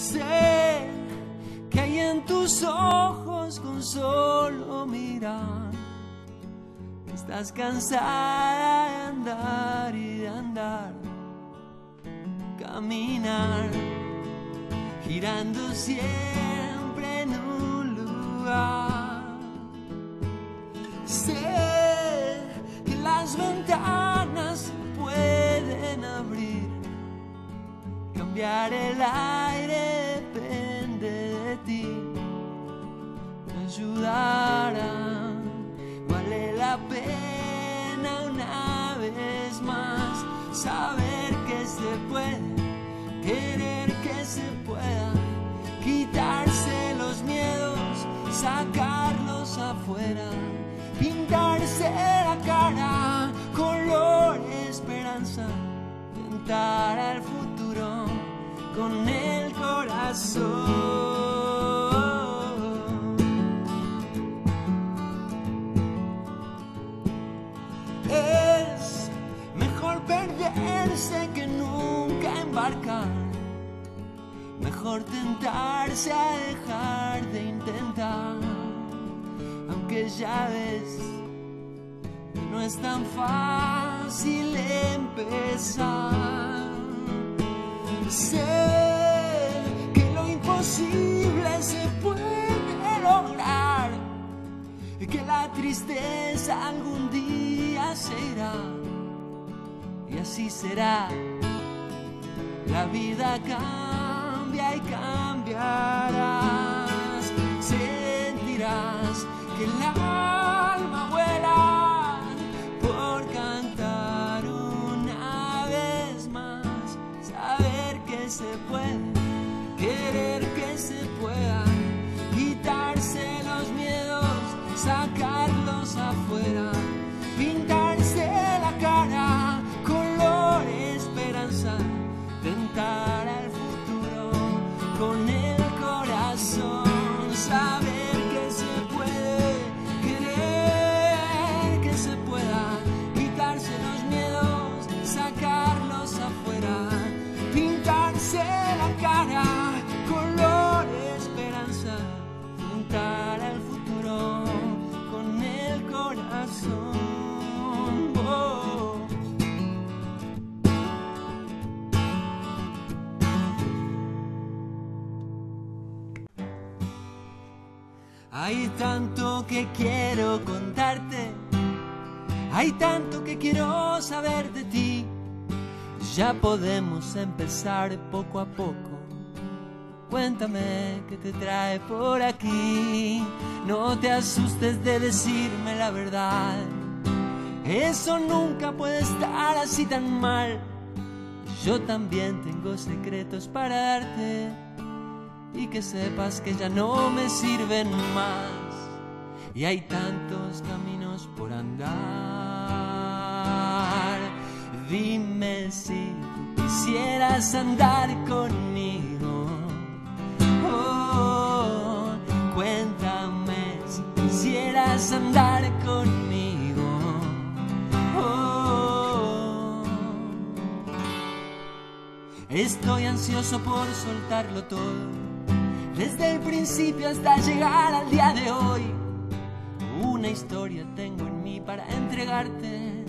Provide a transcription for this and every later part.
Sé que hay en tus ojos con solo mirar. Estás cansada de andar y de andar, caminar, girando siempre en un lugar. Sé que las ventanas pueden abrir, cambiar el aire ayudará, vale la pena una vez más saber que se puede, querer que se pueda, quitarse los miedos, sacarlos afuera pintarse la cara, color esperanza, tentar al futuro con el corazón. Perderse que nunca embarcar. Mejor tentarse a dejar de intentar aunque ya ves no es tan fácil empezar. Sé que lo imposible se puede lograr y que la tristeza algún día se irá y así será. La vida cambia y cambiarás, sentirás que el Hay tanto que quiero contarte, hay tanto que quiero saber de ti. Ya podemos empezar poco a poco. Cuéntame qué te trae por aquí. No te asustes de decirme la verdad. Eso nunca puede estar así tan mal. Yo también tengo secretos para darte y que sepas que ya no me sirven más. Y hay tantos caminos por andar. Dime si quisieras andar conmigo. Oh, cuéntame si quisieras andar conmigo. Oh, estoy ansioso por soltarlo todo desde el principio hasta llegar al día de hoy. Una historia tengo en mí para entregarte,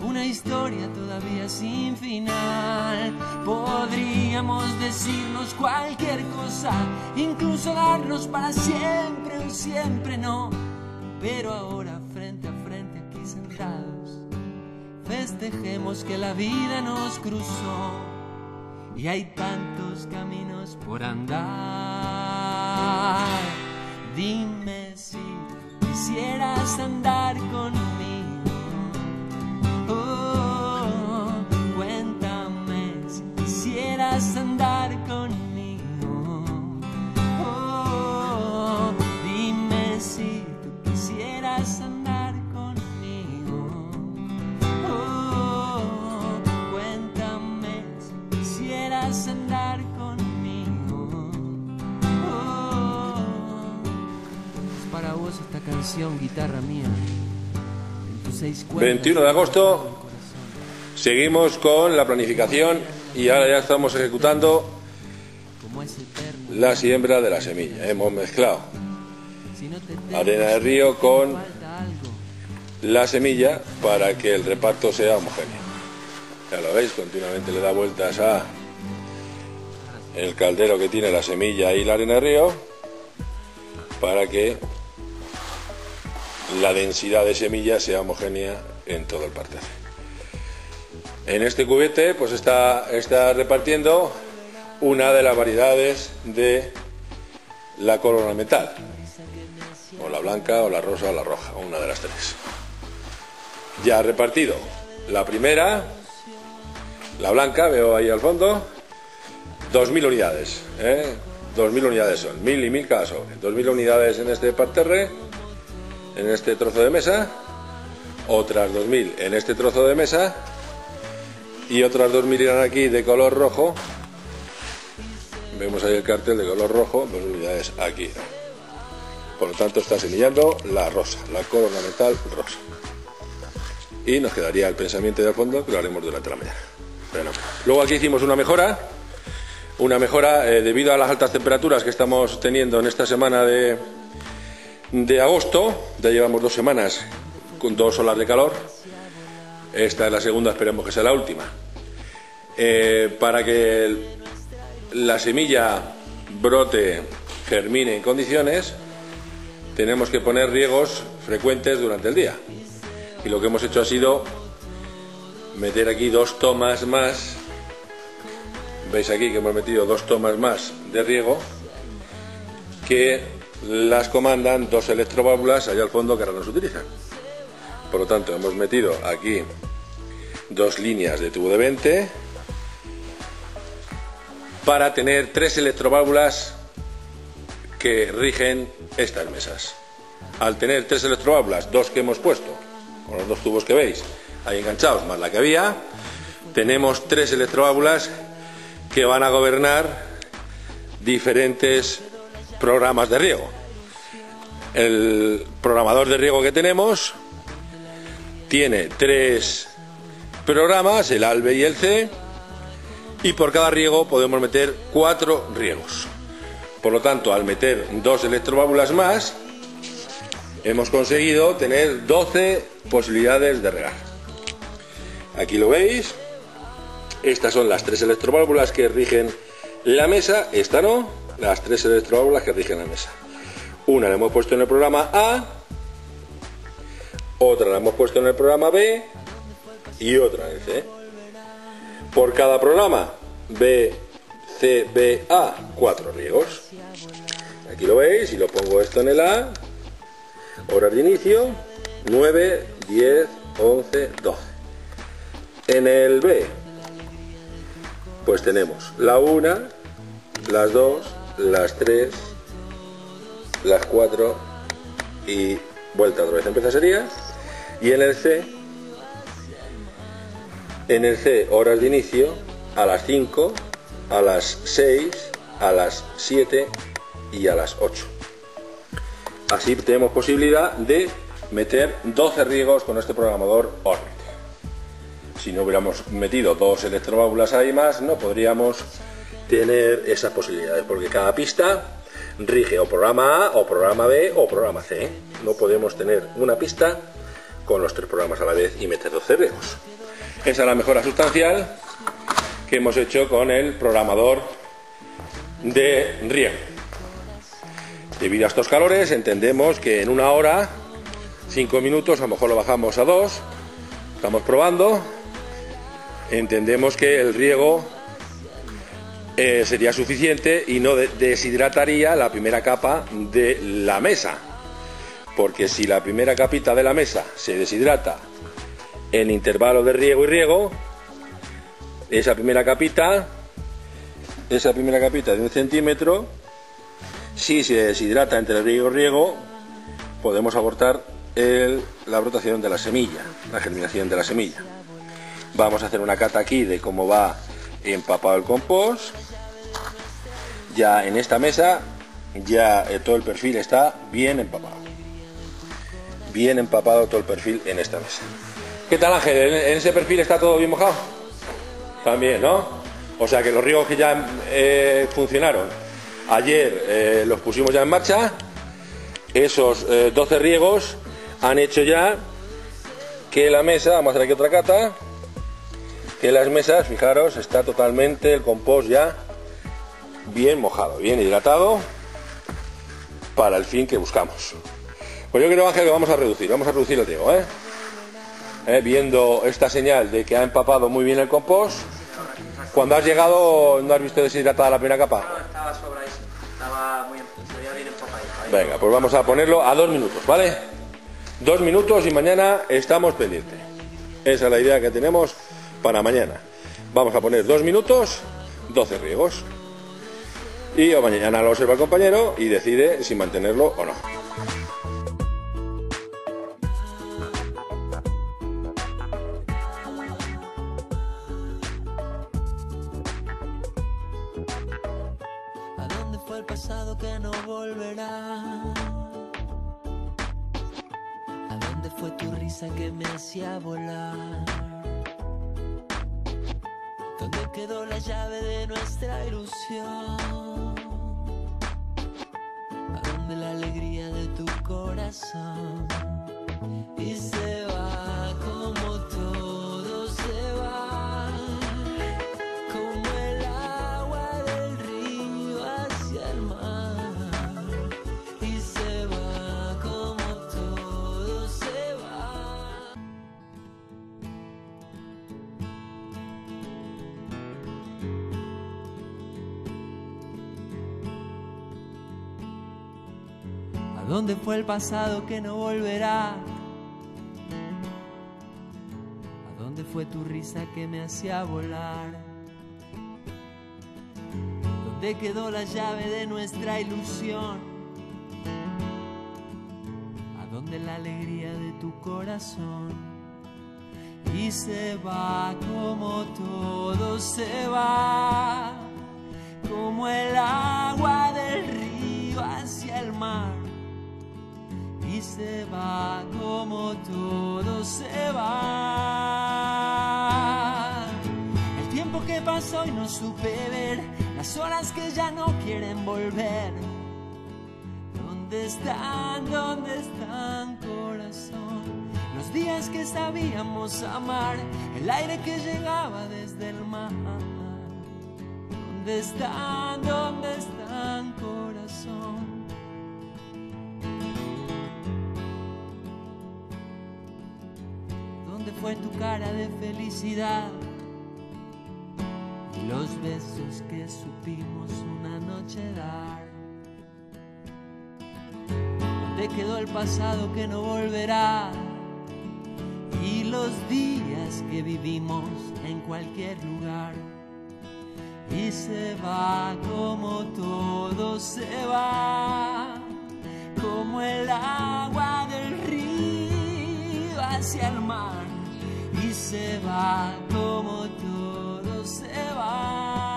una historia todavía sin final. Podríamos decirnos cualquier cosa, incluso darnos para siempre un siempre no. Pero ahora frente a frente aquí sentados, festejemos que la vida nos cruzó y hay tantos caminos por andar. Dime si quisieras andar para vos esta canción, guitarra mía. En tus seis cuerdas. 21 de agosto seguimos con la planificación y ahora ya estamos ejecutando la siembra de la semilla. Hemos mezclado arena de río con la semilla para que el reparto sea homogéneo. Ya lo veis, continuamente le da vueltas a el caldero que tiene la semilla y la arena de río para que la densidad de semilla sea homogénea en todo el parterre. En este cubete pues está, está repartiendo una de las variedades de la color metal, o la blanca, o la rosa, o la roja, una de las tres. Ya ha repartido la primera, la blanca, veo ahí al fondo, 2.000 unidades. ¿eh? 2.000 unidades son, 1.000 y 1.000 cada sobre. 2.000 unidades en este parterre, en este trozo de mesa, otras 2.000 en este trozo de mesa y otras 2.000 irán aquí de color rojo. Vemos ahí el cartel de color rojo, dos unidades aquí. Por lo tanto está semillando la rosa, la corona metal rosa. Y nos quedaría el pensamiento de fondo que lo haremos durante la mañana. Luego aquí hicimos una mejora una mejora eh, debido a las altas temperaturas que estamos teniendo en esta semana de, de agosto. Ya llevamos dos semanas con dos olas de calor. Esta es la segunda, esperemos que sea la última. Eh, para que la semilla brote, germine en condiciones, tenemos que poner riegos frecuentes durante el día. Y lo que hemos hecho ha sido meter aquí dos tomas más Veis aquí que hemos metido dos tomas más de riego que las comandan dos electroválvulas allá al fondo que ahora no se utilizan. Por lo tanto, hemos metido aquí dos líneas de tubo de 20 para tener tres electroválvulas que rigen estas mesas. Al tener tres electroválvulas, dos que hemos puesto, con los dos tubos que veis ahí enganchados, más la que había, tenemos tres electroválvulas que van a gobernar diferentes programas de riego. El programador de riego que tenemos tiene tres programas, el ALBE y el C, y por cada riego podemos meter cuatro riegos. Por lo tanto, al meter dos electroválvulas más, hemos conseguido tener 12 posibilidades de regar. Aquí lo veis, estas son las tres electroválvulas que rigen la mesa, esta no, las tres electroválvulas que rigen la mesa. Una la hemos puesto en el programa A, otra la hemos puesto en el programa B y otra en C. Por cada programa B, C, B, A, cuatro riegos. Aquí lo veis y lo pongo esto en el A. Horas de inicio, 9, 10, 11, 12. En el B, pues tenemos la 1, las 2, las 3, las 4 y vuelta otra vez empieza sería. Y en el C, en el C horas de inicio a las 5, a las 6, a las 7 y a las 8. Así tenemos posibilidad de meter 12 riegos con este programador Orbit si no hubiéramos metido dos electroválvulas ahí más, no podríamos tener esas posibilidades, porque cada pista rige o programa A, o programa B, o programa C. No podemos tener una pista con los tres programas a la vez y meter dos cerrejos. Esa es la mejora sustancial que hemos hecho con el programador de riego. Debido a estos calores, entendemos que en una hora, cinco minutos, a lo mejor lo bajamos a dos, estamos probando, entendemos que el riego eh, sería suficiente y no deshidrataría la primera capa de la mesa. Porque si la primera capita de la mesa se deshidrata en intervalo de riego y riego, esa primera capita, esa primera capita de un centímetro, si se deshidrata entre riego y riego, podemos abortar la brotación de la semilla, la germinación de la semilla. Vamos a hacer una cata aquí de cómo va empapado el compost. Ya en esta mesa ya eh, todo el perfil está bien empapado. Bien empapado todo el perfil en esta mesa. ¿Qué tal Ángel? ¿En ese perfil está todo bien mojado? También, ¿no? O sea que los riegos que ya eh, funcionaron ayer eh, los pusimos ya en marcha. Esos 12 eh, riegos han hecho ya que la mesa, vamos a hacer aquí otra cata, que las mesas, fijaros, está totalmente el compost ya bien mojado, bien hidratado para el fin que buscamos. Pues yo creo, Ángel, que vamos a reducir, vamos a reducir el riego, ¿eh? Viendo esta señal de que ha empapado muy bien el compost, cuando has llegado, ¿no has visto deshidratada la primera capa? No, estaba sobradísimo. Estaba muy bien. Venga, pues vamos a ponerlo a dos minutos, ¿vale? Dos minutos y mañana estamos pendientes. Esa es la idea que tenemos para mañana. Vamos a poner dos minutos, 12 riegos. Y mañana lo observa el compañero y decide si mantenerlo o no. que no volverá. ¿A dónde fue tu risa que me hacía volar? ¿Dónde quedó la llave de nuestra ilusión? ¿A dónde la alegría de tu corazón? Y se va dónde fue el pasado que no volverá? ¿A dónde fue tu risa que me hacía volar? ¿Dónde quedó la llave de nuestra ilusión? ¿A dónde la alegría de tu corazón? Y se va como todo se va, como el agua del río hacia el mar y se va como todo se va. El tiempo que pasó y no supe ver, las horas que ya no quieren volver. ¿Dónde están? ¿Dónde están, corazón? Los días que sabíamos amar, el aire que llegaba desde el mar. ¿Dónde están? ¿Dónde fue tu cara de felicidad? Y los besos que supimos una noche dar. ¿Dónde quedó el pasado que no volverá? Y los días que vivimos en cualquier lugar. Y se va como todo se va, como el agua del río hacia el. Se va como todo se va.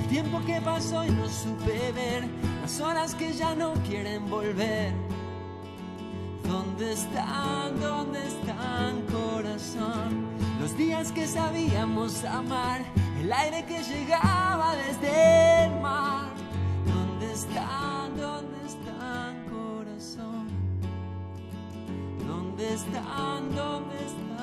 El tiempo que pasó y no supe ver, las horas que ya no quieren volver. ¿Dónde están? ¿Dónde están, corazón? Los días que sabíamos amar, el aire que llegaba desde el mar. ¿Dónde están? ¿Dónde ¿Dónde están? ¿Dónde están?